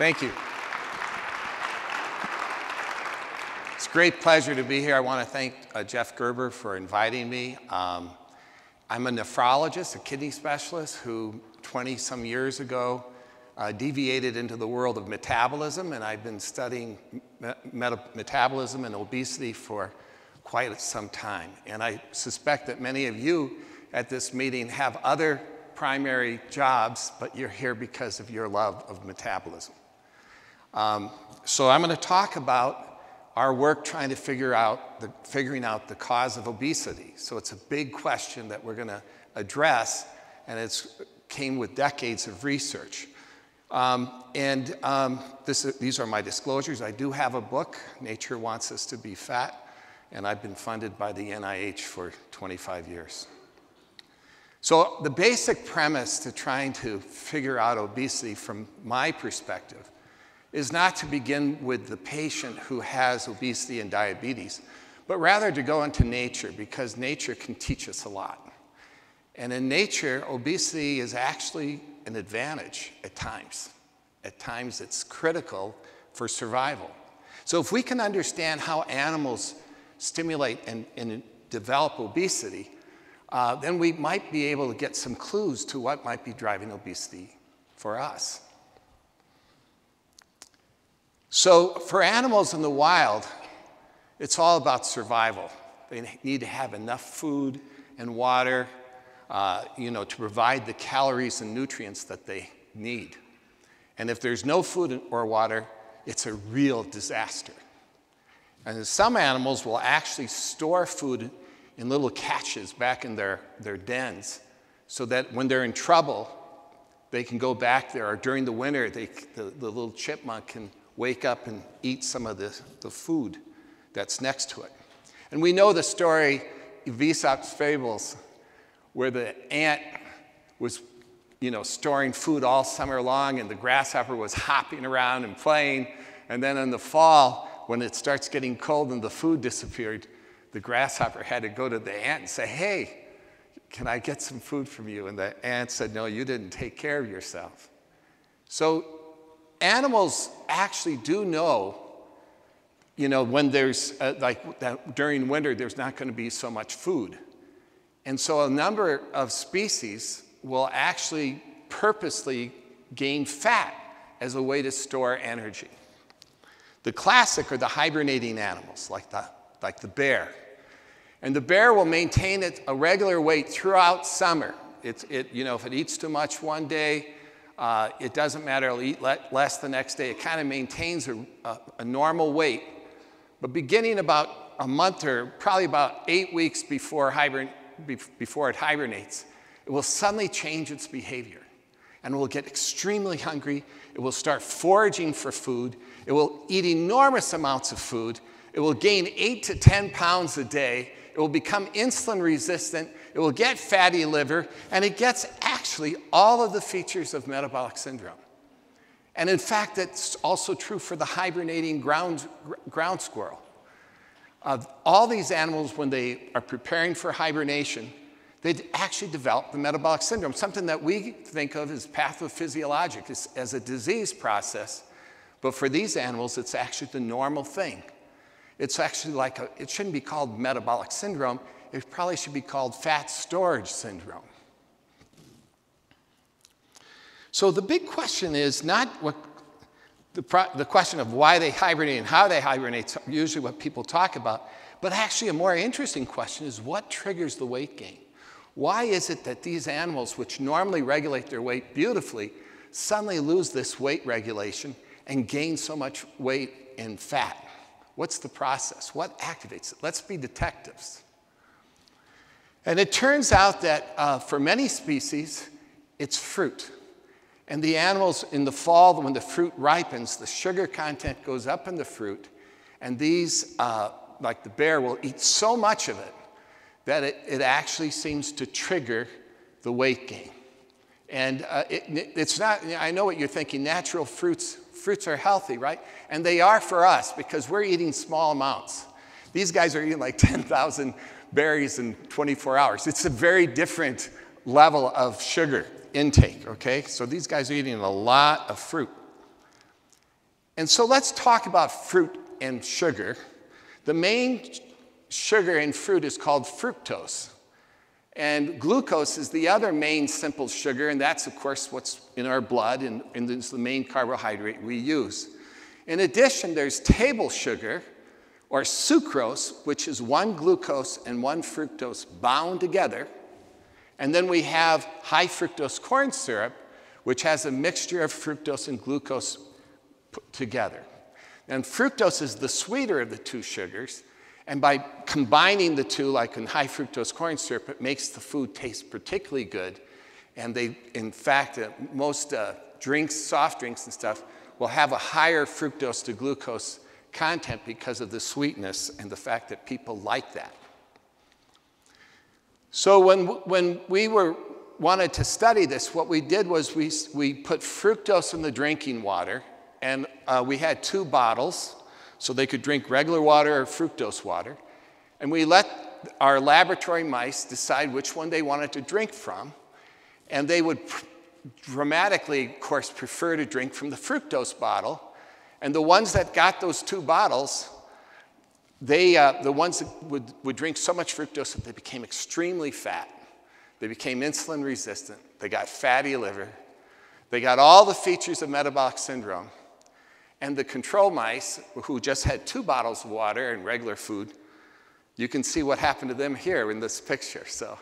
Thank you. It's a great pleasure to be here. I want to thank uh, Jeff Gerber for inviting me. Um, I'm a nephrologist, a kidney specialist who 20 some years ago uh, deviated into the world of metabolism, and I've been studying me metabolism and obesity for quite some time. And I suspect that many of you at this meeting have other primary jobs, but you're here because of your love of metabolism. Um, so I'm going to talk about our work trying to figure out the, figuring out the cause of obesity. So it's a big question that we're going to address, and it came with decades of research. Um, and um, this, these are my disclosures. I do have a book, Nature Wants Us to Be Fat, and I've been funded by the NIH for 25 years. So, the basic premise to trying to figure out obesity from my perspective is not to begin with the patient who has obesity and diabetes, but rather to go into nature because nature can teach us a lot. And in nature, obesity is actually an advantage at times. At times, it's critical for survival. So, if we can understand how animals stimulate and, and develop obesity, uh, then we might be able to get some clues to what might be driving obesity for us. So, for animals in the wild, it's all about survival. They need to have enough food and water uh, you know, to provide the calories and nutrients that they need. And if there's no food or water, it's a real disaster. And some animals will actually store food in little caches back in their, their dens so that when they're in trouble, they can go back there. Or during the winter, they, the, the little chipmunk can wake up and eat some of the, the food that's next to it. And we know the story of Aesop's fables where the ant was you know, storing food all summer long and the grasshopper was hopping around and playing. And then in the fall, when it starts getting cold and the food disappeared, the grasshopper had to go to the ant and say, Hey, can I get some food from you? And the ant said, No, you didn't take care of yourself. So animals actually do know, you know, when there's, uh, like that during winter, there's not going to be so much food. And so a number of species will actually purposely gain fat as a way to store energy. The classic are the hibernating animals, like the, like the bear. And the bear will maintain it a regular weight throughout summer. It's, it, you know, if it eats too much one day, uh, it doesn't matter, it'll eat le less the next day. It kind of maintains a, a, a normal weight. But beginning about a month or probably about eight weeks before hibern before it hibernates, it will suddenly change its behavior and will get extremely hungry. It will start foraging for food. It will eat enormous amounts of food. It will gain eight to 10 pounds a day. It will become insulin resistant. It will get fatty liver, and it gets actually all of the features of metabolic syndrome. And in fact, that's also true for the hibernating ground, ground squirrel. Uh, all these animals, when they are preparing for hibernation, they actually develop the metabolic syndrome, something that we think of as pathophysiologic, as, as a disease process. But for these animals, it's actually the normal thing. It's actually like a, it shouldn't be called metabolic syndrome, it probably should be called fat storage syndrome. So the big question is not what the, the question of why they hibernate and how they hibernate usually what people talk about. But actually, a more interesting question is what triggers the weight gain? Why is it that these animals, which normally regulate their weight beautifully, suddenly lose this weight regulation and gain so much weight in fat? What's the process? What activates it? Let's be detectives. And it turns out that uh, for many species, it's fruit. And the animals in the fall, when the fruit ripens, the sugar content goes up in the fruit. And these, uh, like the bear, will eat so much of it that it, it actually seems to trigger the weight gain. And uh, it, it's not, I know what you're thinking, natural fruits, fruits are healthy, right? And they are for us because we're eating small amounts. These guys are eating like 10,000 berries in 24 hours. It's a very different level of sugar intake, okay? So these guys are eating a lot of fruit. And so let's talk about fruit and sugar. The main sugar in fruit is called fructose. And glucose is the other main simple sugar, and that's, of course, what's in our blood, and, and it's the main carbohydrate we use. In addition, there's table sugar, or sucrose, which is one glucose and one fructose bound together. And then we have high fructose corn syrup, which has a mixture of fructose and glucose put together. And fructose is the sweeter of the two sugars, and by combining the two, like in high fructose corn syrup, it makes the food taste particularly good. And they, in fact, uh, most uh, drinks, soft drinks and stuff, will have a higher fructose to glucose content because of the sweetness and the fact that people like that. So when, when we were, wanted to study this, what we did was we, we put fructose in the drinking water, and uh, we had two bottles so they could drink regular water or fructose water. And we let our laboratory mice decide which one they wanted to drink from. And they would dramatically, of course, prefer to drink from the fructose bottle. And the ones that got those two bottles, they, uh, the ones that would, would drink so much fructose that they became extremely fat. They became insulin resistant. They got fatty liver. They got all the features of metabolic syndrome. And the control mice, who just had two bottles of water and regular food, you can see what happened to them here in this picture. So,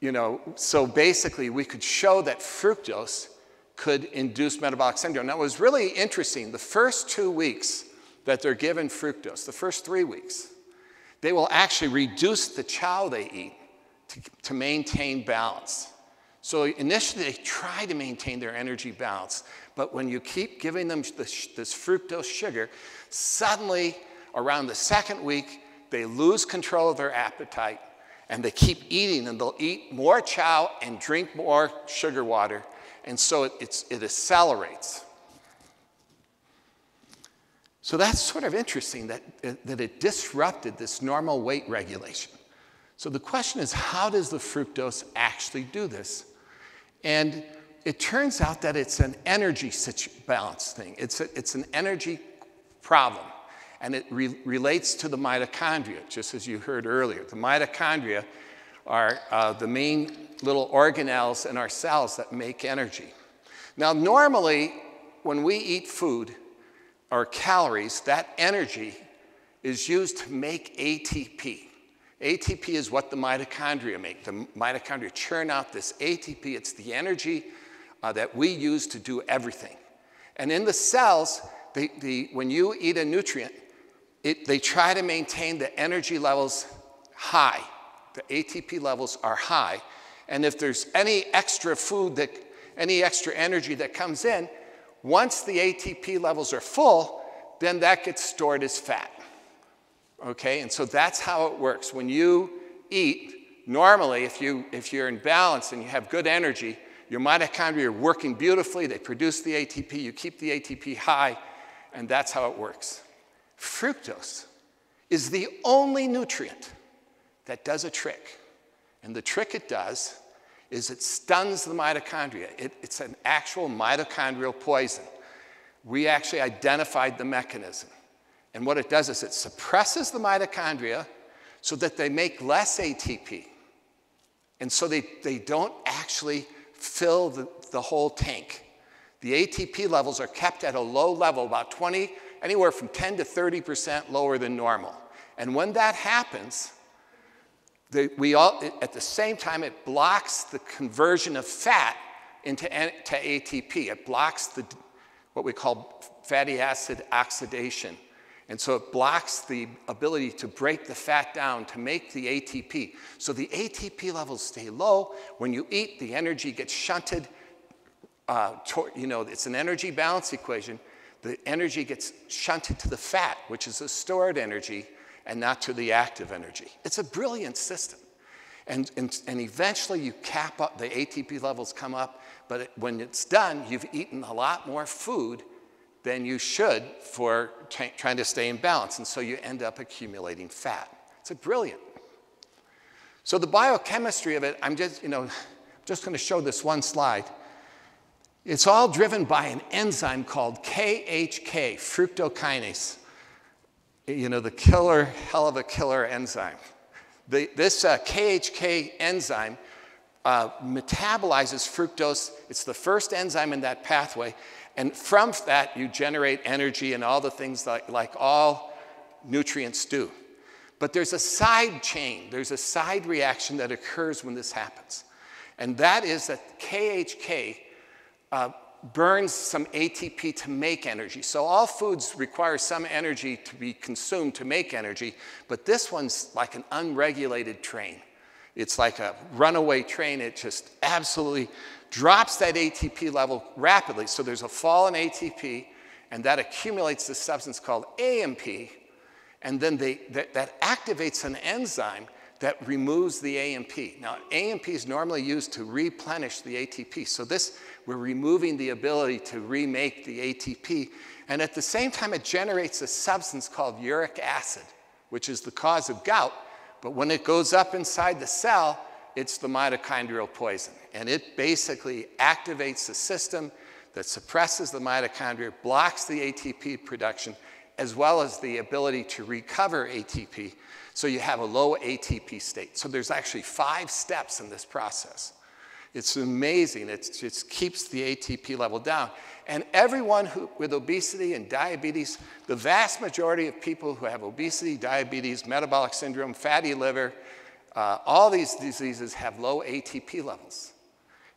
you know, so basically we could show that fructose could induce metabolic syndrome. Now, it was really interesting. The first two weeks that they're given fructose, the first three weeks, they will actually reduce the chow they eat to, to maintain balance. So initially, they try to maintain their energy balance, but when you keep giving them this, this fructose sugar, suddenly around the second week, they lose control of their appetite and they keep eating and they'll eat more chow and drink more sugar water. And so it, it accelerates. So that's sort of interesting that, that it disrupted this normal weight regulation. So the question is how does the fructose actually do this? And it turns out that it's an energy balance thing. It's, a, it's an energy problem. And it re- relates to the mitochondria, just as you heard earlier. The mitochondria are uh, the main little organelles in our cells that make energy. Now, normally, when we eat food or calories, that energy is used to make ATP. ATP is what the mitochondria make. The mitochondria churn out this ATP. It's the energy uh, that we use to do everything. And in the cells, the, the, when you eat a nutrient, it, they try to maintain the energy levels high. The ATP levels are high. And if there's any extra food that, any extra energy that comes in, once the ATP levels are full, then that gets stored as fat. Okay, and so that's how it works. When you eat, normally, if, you, if you're in balance and you have good energy, your mitochondria are working beautifully, they produce the ATP, you keep the ATP high, and that's how it works. Fructose is the only nutrient that does a trick. And the trick it does is it stuns the mitochondria. It, it's an actual mitochondrial poison. We actually identified the mechanism. And what it does is it suppresses the mitochondria so that they make less ATP. And so they, they don't actually fill the, the whole tank. The ATP levels are kept at a low level, about 20, anywhere from 10 to 30% lower than normal. And when that happens, the, we all, at the same time, it blocks the conversion of fat into to ATP. It blocks the, what we call fatty acid oxidation. And so it blocks the ability to break the fat down to make the ATP. So the ATP levels stay low. When you eat, the energy gets shunted. Uh, toward, you know, it's an energy balance equation. The energy gets shunted to the fat, which is a stored energy, and not to the active energy. It's a brilliant system. And, and, and eventually you cap up, the ATP levels come up, but it, when it's done, you've eaten a lot more food than you should for t- trying to stay in balance. And so you end up accumulating fat. It's a brilliant. So the biochemistry of it, I'm just, you know, just going to show this one slide. It's all driven by an enzyme called KHK, fructokinase. You know, the killer, hell of a killer enzyme. The, this uh, KHK enzyme uh, metabolizes fructose. It's the first enzyme in that pathway. And from that, you generate energy and all the things like, like all nutrients do. But there's a side chain, there's a side reaction that occurs when this happens. And that is that KHK uh, burns some ATP to make energy. So all foods require some energy to be consumed to make energy, but this one's like an unregulated train. It's like a runaway train. It just absolutely drops that ATP level rapidly. So there's a fall in ATP, and that accumulates this substance called AMP, and then they, that, that activates an enzyme that removes the AMP. Now, AMP is normally used to replenish the ATP. So this, we're removing the ability to remake the ATP. And at the same time, it generates a substance called uric acid, which is the cause of gout. But when it goes up inside the cell, it's the mitochondrial poison. And it basically activates the system that suppresses the mitochondria, blocks the ATP production, as well as the ability to recover ATP so you have a low ATP state. So there's actually five steps in this process. It's amazing. it just keeps the ATP level down. And everyone who, with obesity and diabetes, the vast majority of people who have obesity, diabetes, metabolic syndrome, fatty liver, uh, all these diseases have low ATP levels.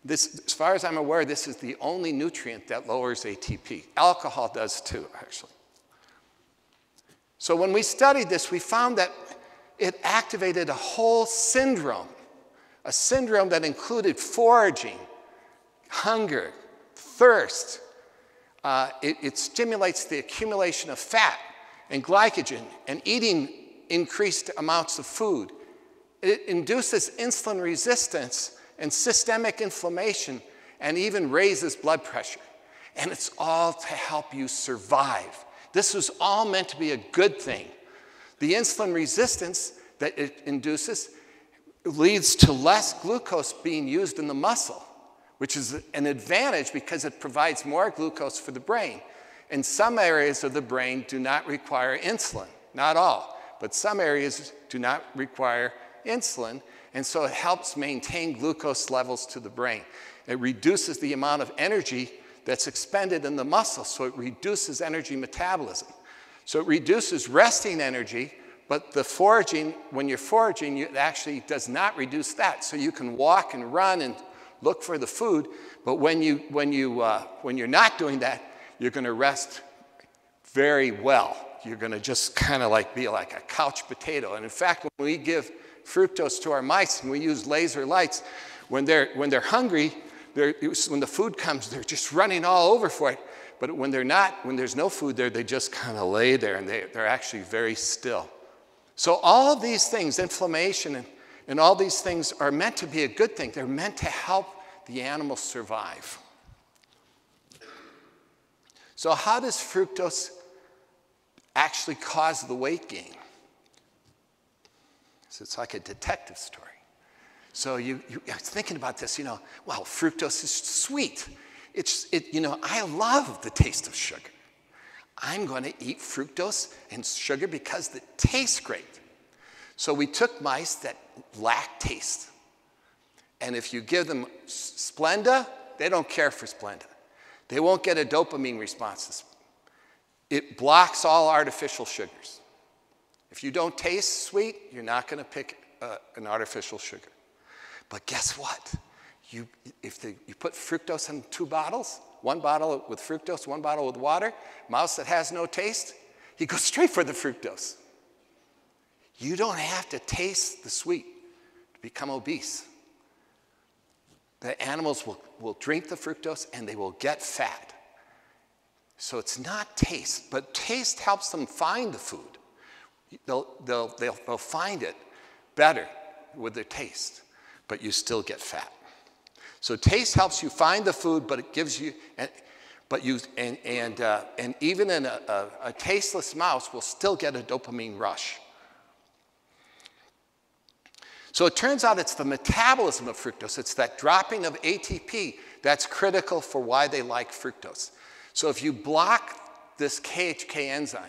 This, as far as I'm aware, this is the only nutrient that lowers ATP. Alcohol does too, actually. So when we studied this, we found that it activated a whole syndrome, a syndrome that included foraging, hunger, thirst. Uh, it, it stimulates the accumulation of fat and glycogen and eating increased amounts of food. It induces insulin resistance and systemic inflammation and even raises blood pressure. And it's all to help you survive. This was all meant to be a good thing. The insulin resistance that it induces leads to less glucose being used in the muscle, which is an advantage because it provides more glucose for the brain. And some areas of the brain do not require insulin, not all, but some areas do not require insulin, and so it helps maintain glucose levels to the brain. It reduces the amount of energy that's expended in the muscle, so it reduces energy metabolism. So it reduces resting energy, but the foraging, when you're foraging, it actually does not reduce that. So you can walk and run and look for the food, but when, you, when, you, uh, when you're not doing that, you're going to rest very well. You're going to just kind of like be like a couch potato. And in fact, when we give fructose to our mice and we use laser lights, when they're, when they're hungry, they're, when the food comes, they're just running all over for it. But when they're not, when there's no food there, they just kind of lay there and they, they're actually very still. So, all of these things, inflammation and, and all these things, are meant to be a good thing. They're meant to help the animal survive. So, how does fructose actually cause the weight gain? So it's like a detective story. So you, you, I was thinking about this, you know, well, fructose is sweet. It's, it, you know, I love the taste of sugar. I'm going to eat fructose and sugar because it tastes great. So we took mice that lack taste. And if you give them Splenda, they don't care for Splenda. They won't get a dopamine response. It blocks all artificial sugars. If you don't taste sweet, you're not going to pick uh, an artificial sugar. But guess what? You, if the, you put fructose in two bottles, one bottle with fructose, one bottle with water, mouse that has no taste, he goes straight for the fructose. You don't have to taste the sweet to become obese. The animals will, will drink the fructose and they will get fat. So it's not taste, but taste helps them find the food. They'll, they'll, they'll, they'll find it better with their taste but you still get fat. So taste helps you find the food, but it gives you, and, but you, and, and, uh, and even in a, a, a tasteless mouse will still get a dopamine rush. So it turns out it's the metabolism of fructose, it's that dropping of ATP That's critical for why they like fructose. So if you block this KHK enzyme,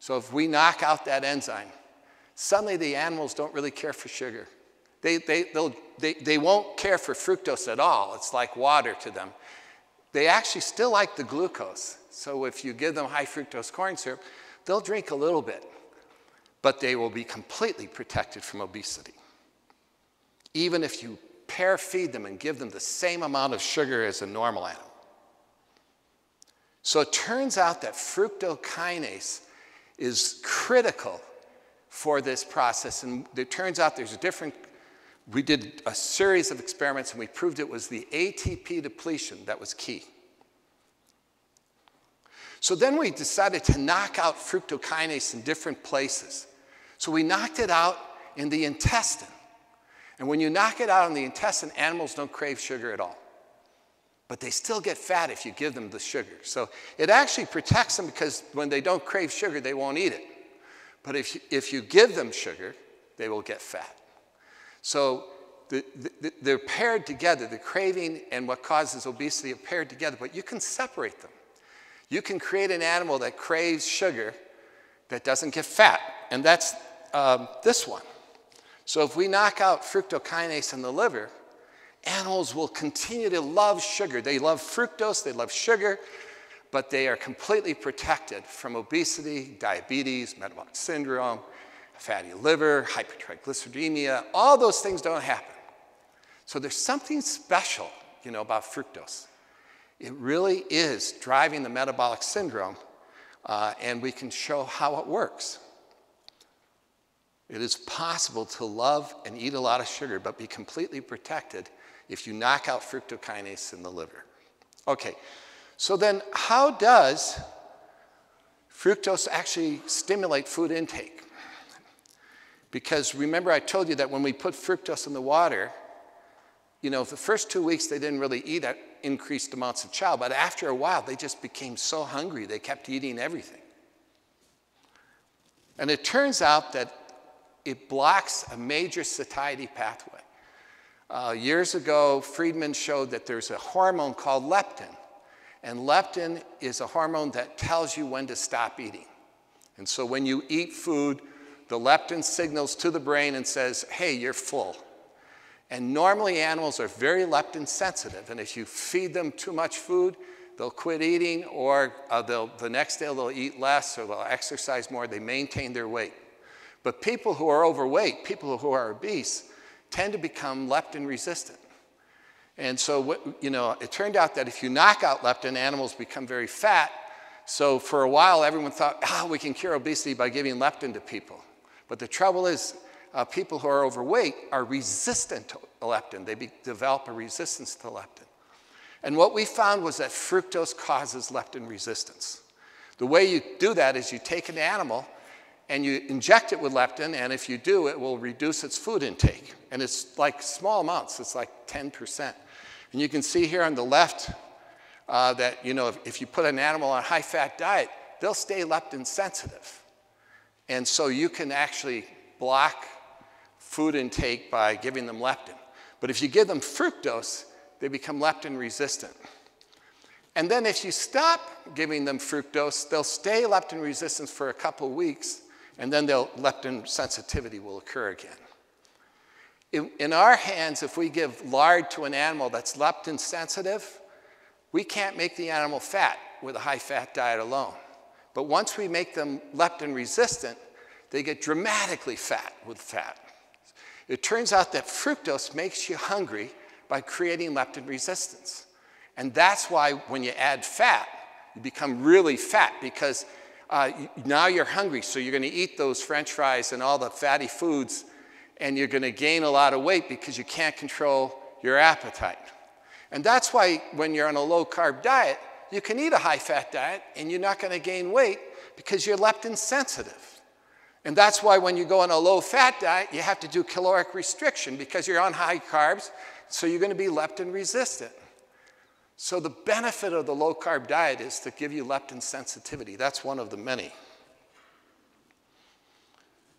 so if we knock out that enzyme, suddenly the animals don't really care for sugar. They, they, they, they won't care for fructose at all. It's like water to them. They actually still like the glucose. So if you give them high fructose corn syrup, they'll drink a little bit, but they will be completely protected from obesity. Even if you pair feed them and give them the same amount of sugar as a normal animal. So it turns out that fructokinase is critical for this process. And it turns out there's a different, we did a series of experiments and we proved it was the ATP depletion that was key. So then we decided to knock out fructokinase in different places. So we knocked it out in the intestine. And when you knock it out in the intestine, animals don't crave sugar at all. But they still get fat if you give them the sugar. So it actually protects them because when they don't crave sugar, they won't eat it. But if you, if you give them sugar, they will get fat. So the, the, they're paired together. The craving and what causes obesity are paired together, but you can separate them. You can create an animal that craves sugar that doesn't get fat, and that's um, this one. So if we knock out fructokinase in the liver, animals will continue to love sugar. They love fructose, they love sugar, but they are completely protected from obesity, diabetes, metabolic syndrome, fatty liver, hypertriglyceridemia. All those things don't happen. So there's something special, you know, about fructose. It really is driving the metabolic syndrome, uh, and we can show how it works. It is possible to love and eat a lot of sugar, but be completely protected if you knock out fructokinase in the liver. Okay, so then how does fructose actually stimulate food intake? Because remember, I told you that when we put fructose in the water, you know, the first two weeks they didn't really eat at increased amounts of chow, but after a while they just became so hungry they kept eating everything. And it turns out that it blocks a major satiety pathway. Uh, years ago, Friedman showed that there's a hormone called leptin, and leptin is a hormone that tells you when to stop eating. And so when you eat food, the leptin signals to the brain and says, hey, you're full. And normally animals are very leptin sensitive, and if you feed them too much food, they'll quit eating, or uh, the next day they'll eat less, or they'll exercise more. They maintain their weight. But people who are overweight, people who are obese, tend to become leptin resistant. And so, what, you know, it turned out that if you knock out leptin, animals become very fat. So for a while, everyone thought, ah, we can cure obesity by giving leptin to people. But the trouble is, uh, people who are overweight are resistant to leptin. They be, develop a resistance to leptin. And what we found was that fructose causes leptin resistance. The way you do that is you take an animal and you inject it with leptin, and if you do, it will reduce its food intake. And it's like small amounts, it's like 10%. And you can see here on the left uh, that, you know, if, if you put an animal on a high fat diet, they'll stay leptin sensitive. And so you can actually block food intake by giving them leptin. But if you give them fructose, they become leptin resistant. And then if you stop giving them fructose, they'll stay leptin resistant for a couple weeks, and then their leptin sensitivity will occur again. In, in, our hands, if we give lard to an animal that's leptin sensitive, we can't make the animal fat with a high fat diet alone. But once we make them leptin resistant, they get dramatically fat with fat. It turns out that fructose makes you hungry by creating leptin resistance. And that's why when you add fat, you become really fat because uh, now you're hungry, so you're going to eat those french fries and all the fatty foods, and you're going to gain a lot of weight because you can't control your appetite. And that's why when you're on a low carb diet, you can eat a high fat diet and you're not going to gain weight because you're leptin sensitive. And that's why when you go on a low fat diet, you have to do caloric restriction because you're on high carbs, so you're going to be leptin resistant. So, the benefit of the low carb diet is to give you leptin sensitivity. That's one of the many.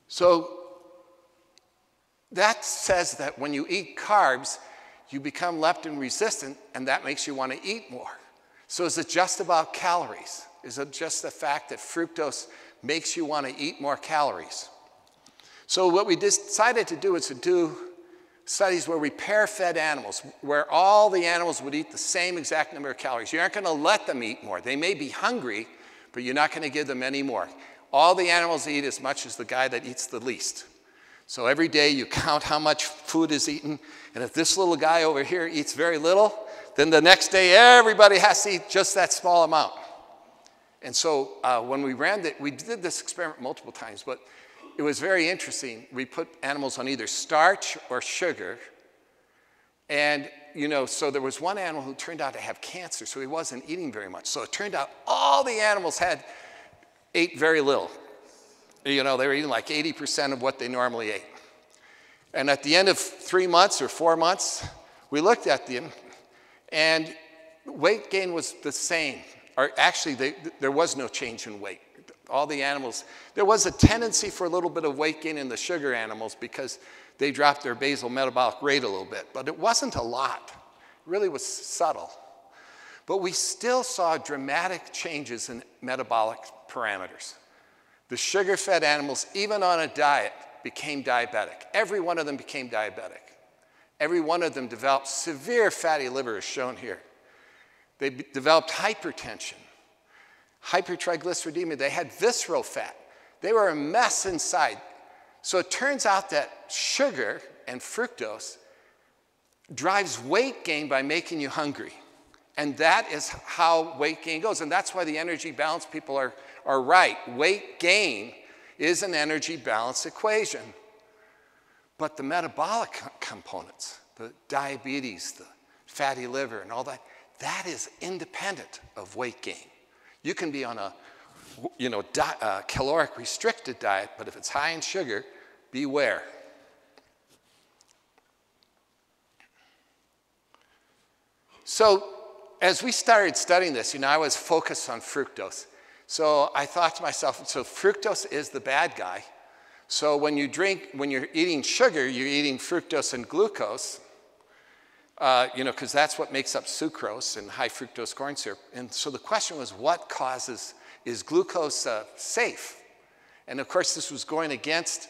So, that says that when you eat carbs, you become leptin resistant, and that makes you want to eat more. So, is it just about calories? Is it just the fact that fructose makes you want to eat more calories? So, what we decided to do is to do studies where we pair fed animals, where all the animals would eat the same exact number of calories. You aren't going to let them eat more. They may be hungry, but you're not going to give them any more. All the animals eat as much as the guy that eats the least. So every day you count how much food is eaten, and if this little guy over here eats very little, then the next day everybody has to eat just that small amount. And so uh, when we ran it, we did this experiment multiple times, but it was very interesting. We put animals on either starch or sugar. And, you know, so there was one animal who turned out to have cancer, so he wasn't eating very much. So it turned out all the animals had ate very little. You know, they were eating like 80% of what they normally ate. And at the end of three months or four months, we looked at them, and weight gain was the same. Or actually, they, there was no change in weight. All the animals, there was a tendency for a little bit of weight gain in the sugar animals because they dropped their basal metabolic rate a little bit, but it wasn't a lot. It really was subtle. But we still saw dramatic changes in metabolic parameters. The sugar fed animals, even on a diet, became diabetic. Every one of them became diabetic. Every one of them developed severe fatty liver, as shown here. They developed hypertension, hypertriglyceridemia. They had visceral fat. They were a mess inside. So it turns out that sugar and fructose drives weight gain by making you hungry. And that is how weight gain goes. And that's why the energy balance people are are right. Weight gain is an energy balance equation. But the metabolic components, the diabetes, the fatty liver, and all that, that is independent of weight gain. You can be on a you know, uh, caloric restricted diet, but if it's high in sugar, beware. So, as we started studying this, you know, I was focused on fructose. So I thought to myself, so fructose is the bad guy. So when you drink, when you're eating sugar, you're eating fructose and glucose, uh, you know, because that's what makes up sucrose and high fructose corn syrup. And so the question was, what causes, is glucose uh, safe? And of course, this was going against,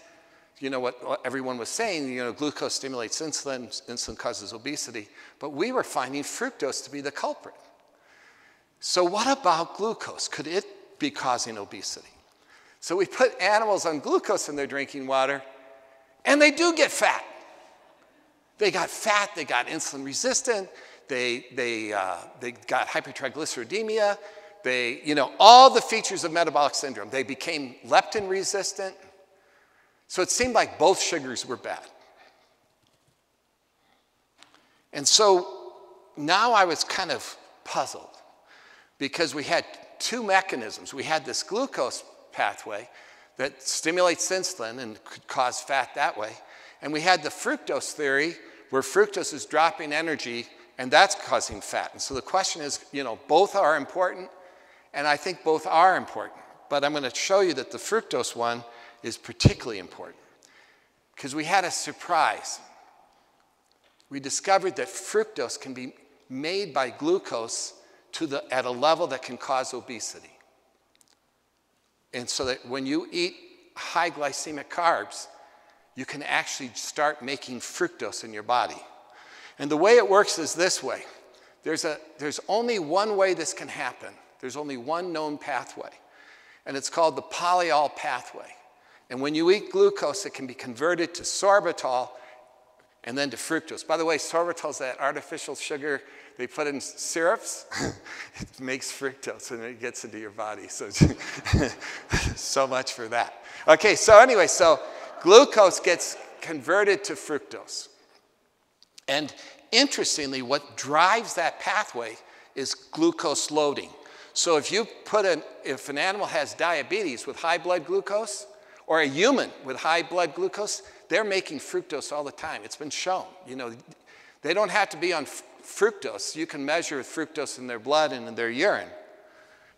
you know, what, what everyone was saying, you know, glucose stimulates insulin, insulin causes obesity. But we were finding fructose to be the culprit. So what about glucose? Could it be causing obesity. So we put animals on glucose in their drinking water, and they do get fat. They got fat, they got insulin resistant, they, they, uh, they got hypertriglyceridemia, they, you know, all the features of metabolic syndrome. They became leptin resistant. So it seemed like both sugars were bad. And so now I was kind of puzzled because we had two mechanisms. We had this glucose pathway that stimulates insulin and could cause fat that way. And we had the fructose theory where fructose is dropping energy and that's causing fat. And so the question is, you know, both are important, and I think both are important. But I'm going to show you that the fructose one is particularly important because we had a surprise. We discovered that fructose can be made by glucose to the, at a level that can cause obesity. And so that when you eat high glycemic carbs, you can actually start making fructose in your body. And the way it works is this way there's, a, there's only one way this can happen, there's only one known pathway, and it's called the polyol pathway. And when you eat glucose, it can be converted to sorbitol and then to fructose. By the way, sorbitol is that artificial sugar they put in syrups, it makes fructose and it gets into your body. So, so much for that. Okay, so anyway, so glucose gets converted to fructose. And interestingly, what drives that pathway is glucose loading. So if you put an, if an animal has diabetes with high blood glucose, or a human with high blood glucose, they're making fructose all the time. It's been shown. You know, they don't have to be on fructose. You can measure fructose in their blood and in their urine,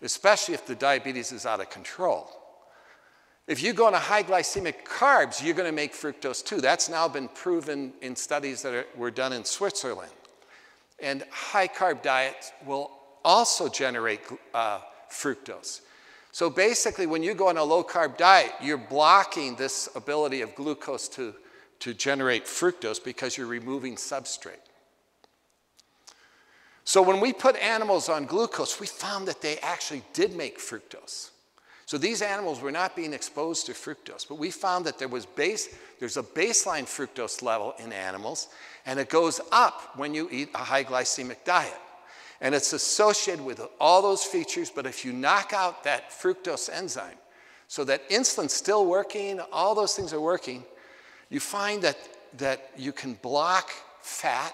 especially if the diabetes is out of control. If you go on a high glycemic carbs, you're going to make fructose too. That's now been proven in studies that are, were done in Switzerland. And high carb diets will also generate uh, fructose. So basically, when you go on a low carb diet, you're blocking this ability of glucose to, to generate fructose because you're removing substrate. So when we put animals on glucose, we found that they actually did make fructose. So these animals were not being exposed to fructose, but we found that there was base, there's a baseline fructose level in animals, and it goes up when you eat a high glycemic diet. And it's associated with all those features, but if you knock out that fructose enzyme, so that insulin's still working, all those things are working, you find that, that you can block fat,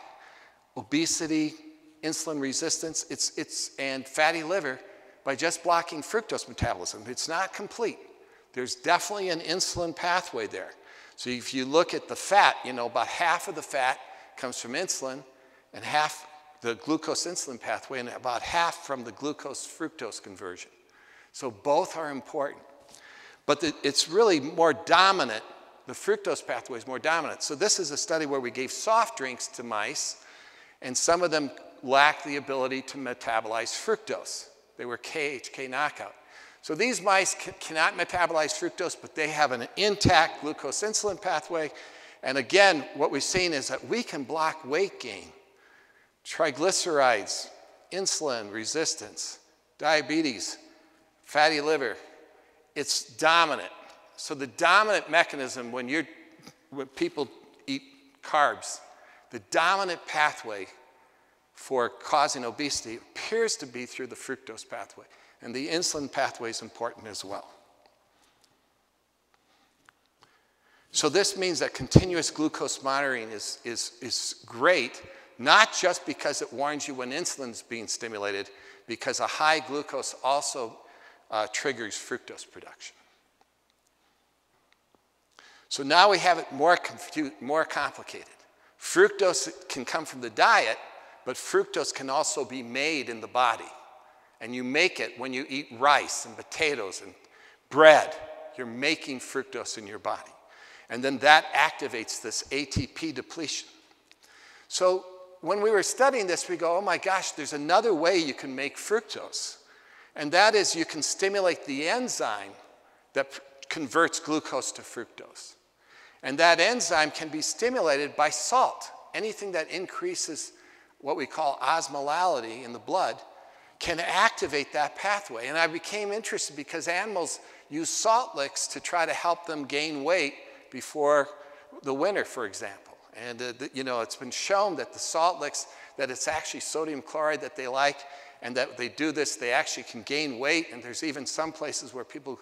obesity, insulin resistance, it's, it's, and fatty liver by just blocking fructose metabolism. It's not complete. There's definitely an insulin pathway there. So if you look at the fat, you know, about half of the fat comes from insulin and half the glucose insulin pathway and about half from the glucose fructose conversion. So both are important. But the, it's really more dominant, the fructose pathway is more dominant. So this is a study where we gave soft drinks to mice, and some of them lacked the ability to metabolize fructose. They were KHK knockout. So these mice cannot metabolize fructose, but they have an intact glucose insulin pathway. And again, what we've seen is that we can block weight gain triglycerides, insulin resistance, diabetes, fatty liver. It's dominant. So the dominant mechanism when you're when people eat carbs, the dominant pathway for causing obesity appears to be through the fructose pathway. And the insulin pathway is important as well. So this means that continuous glucose monitoring is, is, is great not just because it warns you when insulin is being stimulated, because a high glucose also uh, triggers fructose production. So now we have it more, more complicated. Fructose can come from the diet, but fructose can also be made in the body. And you make it when you eat rice and potatoes and bread. You're making fructose in your body. And then that activates this ATP depletion. So when we were studying this, we go, oh my gosh, there's another way you can make fructose. And that is you can stimulate the enzyme that converts glucose to fructose. And that enzyme can be stimulated by salt. Anything that increases what we call osmolality in the blood can activate that pathway. And I became interested because animals use salt licks to try to help them gain weight before the winter, for example. And, uh, the, you know, it's been shown that the salt licks, that it's actually sodium chloride that they like, and that they do this, they actually can gain weight. And there's even some places where people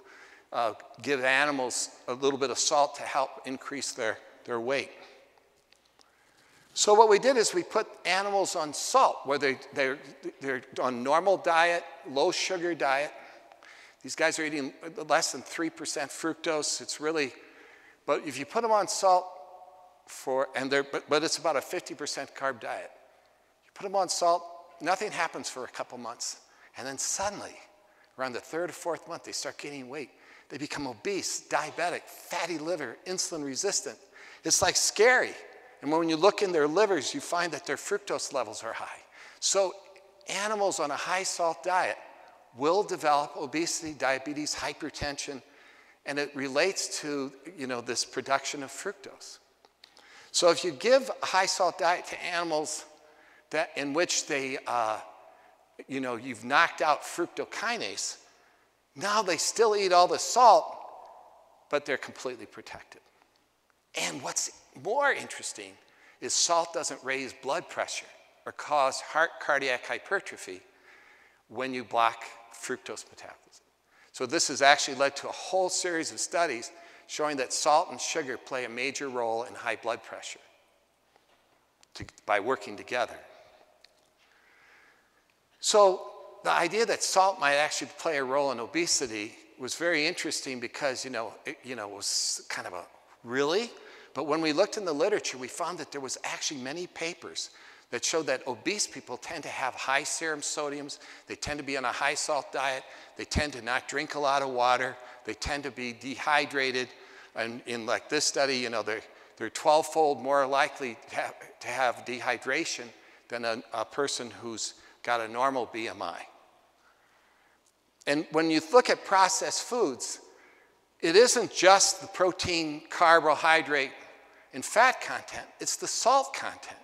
uh, give animals a little bit of salt to help increase their, their weight. So what we did is we put animals on salt, where they, they're, they're on normal diet, low sugar diet. These guys are eating less than 3% fructose. It's really, but if you put them on salt, for, and they're, but, but it's about a 50% carb diet. You put them on salt, nothing happens for a couple months. And then suddenly, around the third or fourth month, they start gaining weight. They become obese, diabetic, fatty liver, insulin resistant. It's like scary. And when you look in their livers, you find that their fructose levels are high. So, animals on a high salt diet will develop obesity, diabetes, hypertension, and it relates to you know, this production of fructose. So if you give a high salt diet to animals that, in which they, uh, you know, you've knocked out fructokinase, now they still eat all the salt, but they're completely protected. And what's more interesting is salt doesn't raise blood pressure or cause heart cardiac hypertrophy when you block fructose metabolism. So this has actually led to a whole series of studies showing that salt and sugar play a major role in high blood pressure to, by working together. So, the idea that salt might actually play a role in obesity was very interesting because, you know, it, you know, was kind of a really? But when we looked in the literature, we found that there was actually many papers that showed that obese people tend to have high serum sodiums, they tend to be on a high salt diet, they tend to not drink a lot of water, they tend to be dehydrated. And in like this study, you know, they're, they're 12 fold more likely to have, to have dehydration than a, a person who's got a normal BMI. And when you look at processed foods, it isn't just the protein, carbohydrate, and fat content, it's the salt content.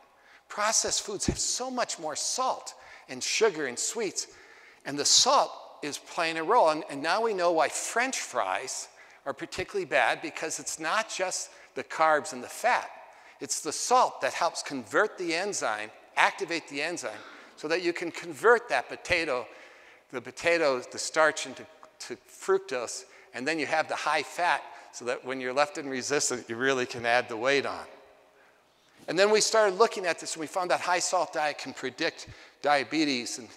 Processed foods have so much more salt and sugar and sweets, and the salt is playing a role. And, and now we know why French fries are particularly bad because it's not just the carbs and the fat, it's the salt that helps convert the enzyme, activate the enzyme, so that you can convert that potato, the potato, the starch into to fructose, and then you have the high fat so that when you're leptin resistance, you really can add the weight on. And then we started looking at this and we found that high salt diet can predict diabetes and,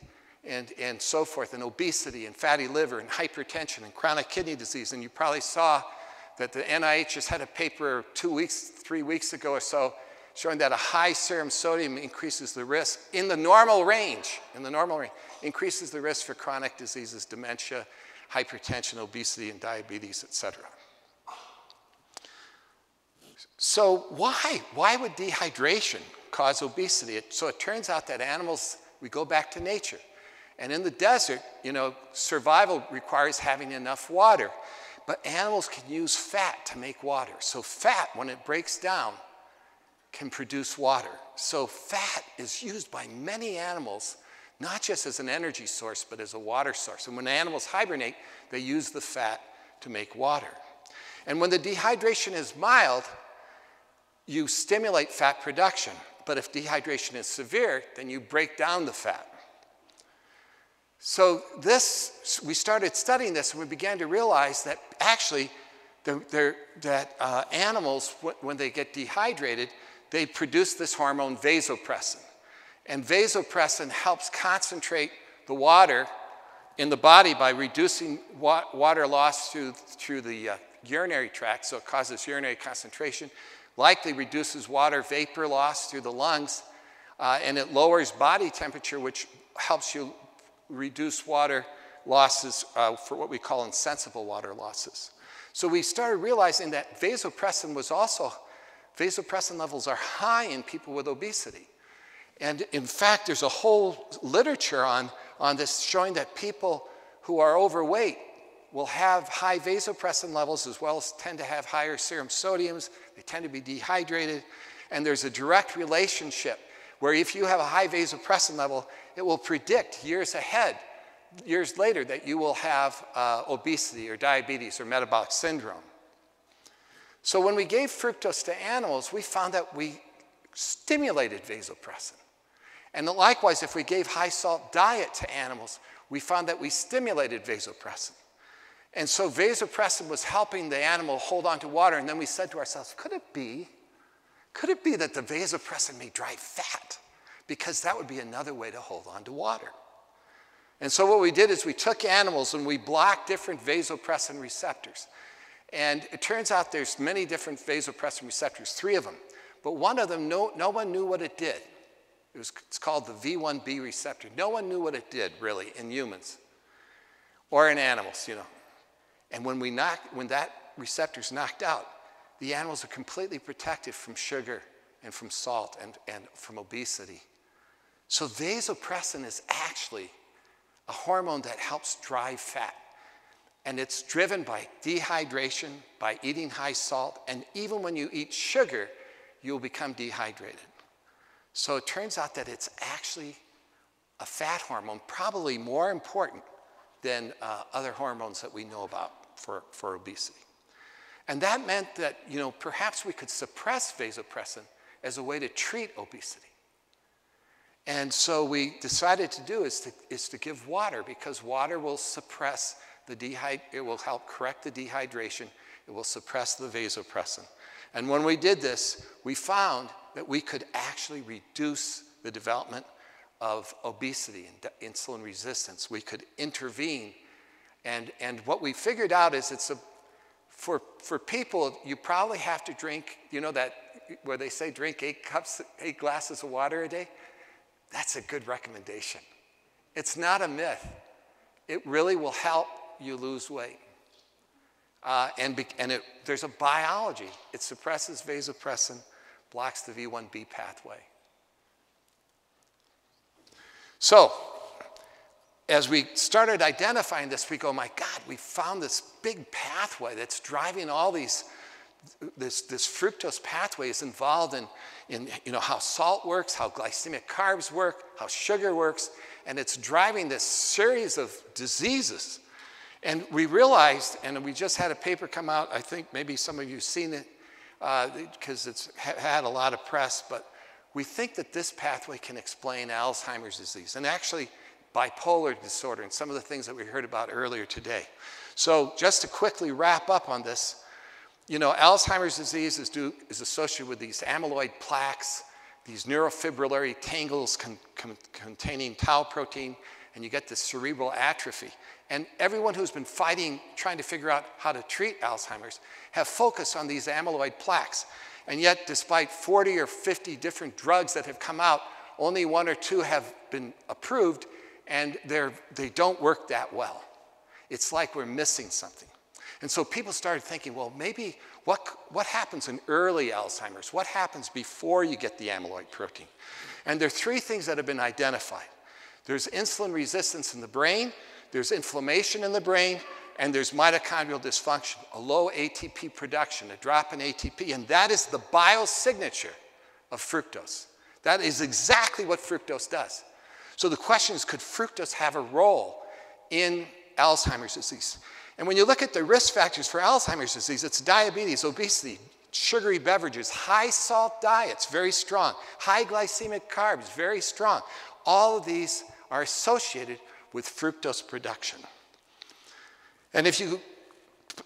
and, and so forth, and obesity and fatty liver and hypertension and chronic kidney disease. And you probably saw that the NIH just had a paper two weeks, three weeks ago or so showing that a high serum sodium increases the risk in the normal range, in the normal range, increases the risk for chronic diseases, dementia, hypertension, obesity, and diabetes, et cetera. So why? Why would dehydration cause obesity? It, so it turns out that animals, we go back to nature. And in the desert, you know, survival requires having enough water. But animals can use fat to make water. So fat, when it breaks down, can produce water. So fat is used by many animals, not just as an energy source, but as a water source. And when animals hibernate, they use the fat to make water. And when the dehydration is mild, you stimulate fat production. But if dehydration is severe, then you break down the fat. So this, we started studying this and we began to realize that actually the, that uh, animals, when they get dehydrated, they produce this hormone vasopressin. And vasopressin helps concentrate the water in the body by reducing wa water loss through, through the uh, urinary tract, so it causes urinary concentration, likely reduces water vapor loss through the lungs, uh, and it lowers body temperature, which helps you reduce water losses uh, for what we call insensible water losses. So we started realizing that vasopressin was also vasopressin levels are high in people with obesity. And in fact, there's a whole literature on, on this showing that people who are overweight will have high vasopressin levels as well as tend to have higher serum sodiums. They tend to be dehydrated. And there's a direct relationship where if you have a high vasopressin level, it will predict years ahead, years later, that you will have uh, obesity or diabetes or metabolic syndrome. So when we gave fructose to animals, we found that we stimulated vasopressin. And likewise, if we gave high salt diet to animals, we found that we stimulated vasopressin. And so vasopressin was helping the animal hold on to water. And then we said to ourselves, could it be, could it be that the vasopressin may drive fat? Because that would be another way to hold on to water. And so what we did is we took animals and we blocked different vasopressin receptors. And it turns out there's many different vasopressin receptors, three of them. But one of them, no, no one knew what it did. It was, it's called the V1B receptor. No one knew what it did, really, in humans or in animals, you know. And when, we knock, when that receptor's knocked out, the animals are completely protected from sugar and from salt and, and from obesity. So vasopressin is actually a hormone that helps drive fat. And it's driven by dehydration, by eating high salt, and even when you eat sugar, you'll become dehydrated. So it turns out that it's actually a fat hormone, probably more important than uh, other hormones that we know about for, for obesity. And that meant that, you know, perhaps we could suppress vasopressin as a way to treat obesity. And so we decided to do is to, is to give water because water will suppress the dehyd- it will help correct the dehydration, it will suppress the vasopressin. And when we did this, we found that we could actually reduce the development of obesity and insulin resistance. We could intervene. And, and what we figured out is it's a, for, for people, you probably have to drink, you know, that where they say drink eight cups, eight glasses of water a day? That's a good recommendation. It's not a myth. It really will help you lose weight. Uh, and be, and it, there's a biology. It suppresses vasopressin, blocks the V1B pathway. So, as we started identifying this, we go, my God, we found this big pathway that's driving all these, this, this fructose pathway is involved in, in you know, how salt works, how glycemic carbs work, how sugar works, and it's driving this series of diseases. And we realized, and we just had a paper come out, I think maybe some of you have seen it, because uh, it's ha- had a lot of press, but we think that this pathway can explain Alzheimer's disease. And actually, bipolar disorder, and some of the things that we heard about earlier today. So, just to quickly wrap up on this, you know, Alzheimer's disease is, due, is associated with these amyloid plaques, these neurofibrillary tangles con, con, containing tau protein, and you get this cerebral atrophy. And everyone who's been fighting, trying to figure out how to treat Alzheimer's, have focused on these amyloid plaques. And yet, despite 40 or 50 different drugs that have come out, only one or two have been approved, and they don't work that well. It's like we're missing something. And so people started thinking, well, maybe what, what happens in early Alzheimer's? What happens before you get the amyloid protein? And there are three things that have been identified there's insulin resistance in the brain, there's inflammation in the brain, and there's mitochondrial dysfunction, a low ATP production, a drop in ATP, and that is the biosignature of fructose. That is exactly what fructose does. So the question is could fructose have a role in Alzheimer's disease? And when you look at the risk factors for Alzheimer's disease, it's diabetes, obesity, sugary beverages, high salt diets, very strong, high glycemic carbs, very strong. All of these are associated with fructose production. And if you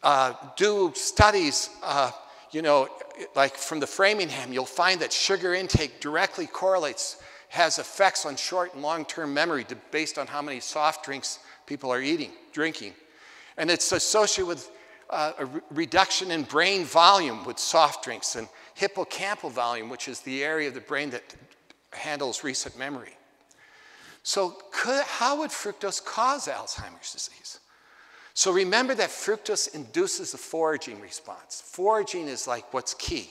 uh, do studies, uh, you know, like from the Framingham, you'll find that sugar intake directly correlates has effects on short and long term memory based on how many soft drinks people are eating, drinking. And it's associated with uh, a re- reduction in brain volume with soft drinks and hippocampal volume, which is the area of the brain that handles recent memory. So, could, how would fructose cause Alzheimer's disease? So, remember that fructose induces a foraging response. Foraging is like what's key.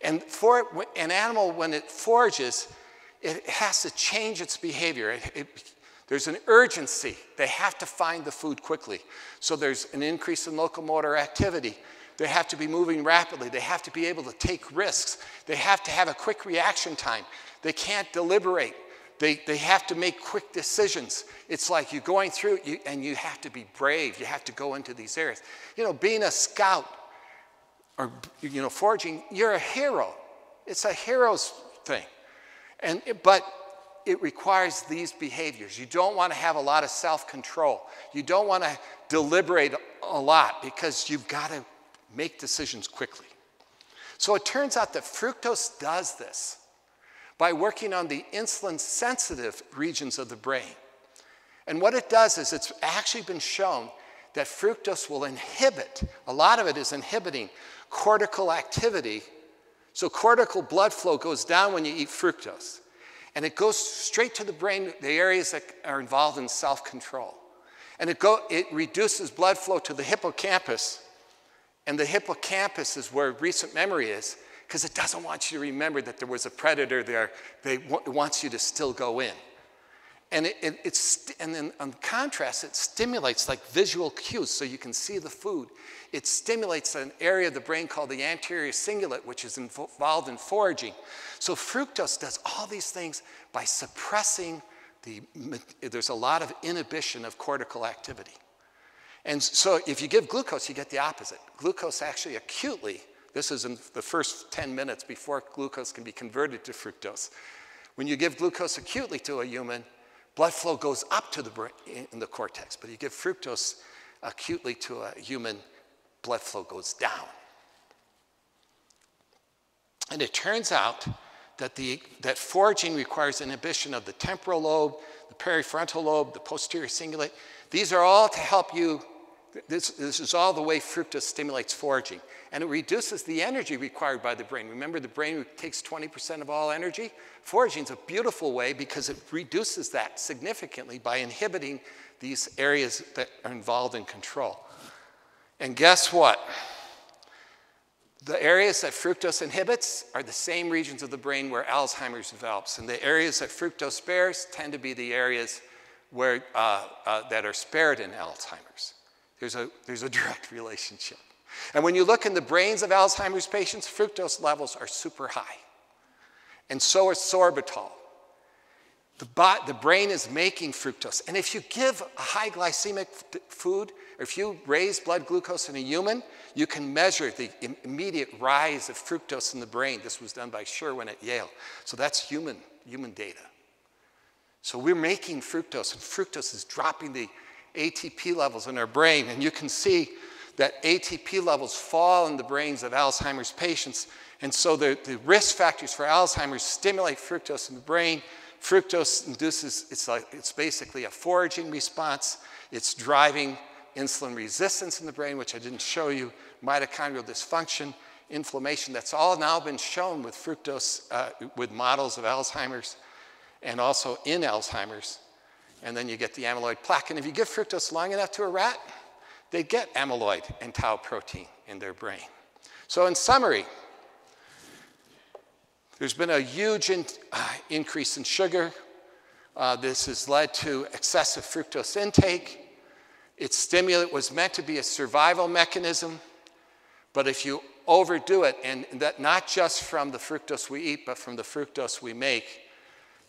And for an animal, when it forages, it has to change its behavior. It, it, there's an urgency. They have to find the food quickly. So there's an increase in locomotor activity. They have to be moving rapidly. They have to be able to take risks. They have to have a quick reaction time. They can't deliberate. They, they have to make quick decisions. It's like you're going through you, and you have to be brave. You have to go into these areas. You know, being a scout or, you know, foraging, you're a hero. It's a hero's thing. And, but it requires these behaviors. You don't want to have a lot of self control. You don't want to deliberate a lot because you've got to make decisions quickly. So it turns out that fructose does this by working on the insulin sensitive regions of the brain. And what it does is it's actually been shown that fructose will inhibit, a lot of it is inhibiting cortical activity so cortical blood flow goes down when you eat fructose. And it goes straight to the brain, the areas that are involved in self control. And it, go, it reduces blood flow to the hippocampus. And the hippocampus is where recent memory is because it doesn't want you to remember that there was a predator there. They, it wants you to still go in. And, it, it, and then on contrast, it stimulates like visual cues so you can see the food. It stimulates an area of the brain called the anterior cingulate, which is involved in foraging. So fructose does all these things by suppressing the, there's a lot of inhibition of cortical activity. And so if you give glucose, you get the opposite. Glucose actually acutely, this is in the first 10 minutes before glucose can be converted to fructose. When you give glucose acutely to a human, Blood flow goes up to the brain in the cortex, but you give fructose acutely to a human, blood flow goes down. And it turns out that, the, that foraging requires inhibition of the temporal lobe, the prefrontal lobe, the posterior cingulate. These are all to help you this, this is all the way fructose stimulates foraging. And it reduces the energy required by the brain. Remember, the brain takes 20% of all energy? Foraging is a beautiful way because it reduces that significantly by inhibiting these areas that are involved in control. And guess what? The areas that fructose inhibits are the same regions of the brain where Alzheimer's develops. And the areas that fructose spares tend to be the areas where, uh, uh, that are spared in Alzheimer's. There's a, there's a direct relationship. And when you look in the brains of Alzheimer's patients, fructose levels are super high. And so is sorbitol. The, bot, the brain is making fructose. And if you give a high glycemic food, or if you raise blood glucose in a human, you can measure the immediate rise of fructose in the brain. This was done by Sherwin at Yale. So that's human, human data. So we're making fructose, and fructose is dropping the ATP levels in our brain. And you can see that ATP levels fall in the brains of Alzheimer's patients. And so the, the risk factors for Alzheimer's stimulate fructose in the brain. Fructose induces, it's, like, it's basically a foraging response. It's driving insulin resistance in the brain, which I didn't show you, mitochondrial dysfunction, inflammation. That's all now been shown with fructose, uh, with models of Alzheimer's and also in Alzheimer's. And then you get the amyloid plaque. And if you give fructose long enough to a rat, they get amyloid and tau protein in their brain. So, in summary, there's been a huge in, uh, increase in sugar. Uh, this has led to excessive fructose intake. Its stimulant was meant to be a survival mechanism, but if you overdo it, and that not just from the fructose we eat, but from the fructose we make,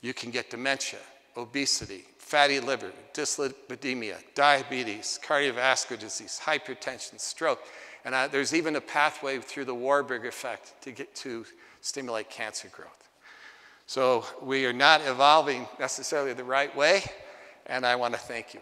you can get dementia, obesity, fatty liver, dyslipidemia, diabetes, cardiovascular disease, hypertension, stroke. And uh, there's even a pathway through the Warburg effect to get to stimulate cancer growth. So we are not evolving necessarily the right way, and I want to thank you.